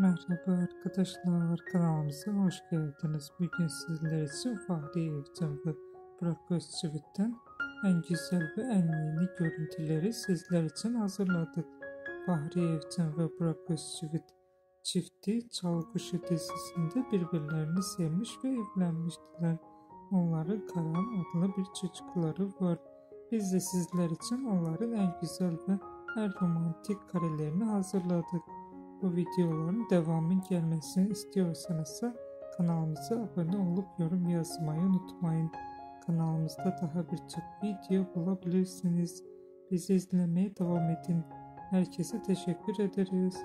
Merhaba arkadaşlar kanalımıza hoş geldiniz. Bugün sizler için Fahri Evcen ve Burak Özçivit'ten en güzel ve en yeni görüntüleri sizler için hazırladık. Fahri Evcen ve Burak çifti Çalkuşu dizisinde birbirlerini sevmiş ve evlenmiştiler. Onların Karan adlı bir çocukları var. Biz de sizler için onların en güzel ve en romantik karelerini hazırladık. Bu videoların devamın gelmesini istiyorsanız kanalımıza abone olup yorum yazmayı unutmayın. Kanalımızda daha birçok video bulabilirsiniz. Bizi izlemeye devam edin. Herkese teşekkür ederiz.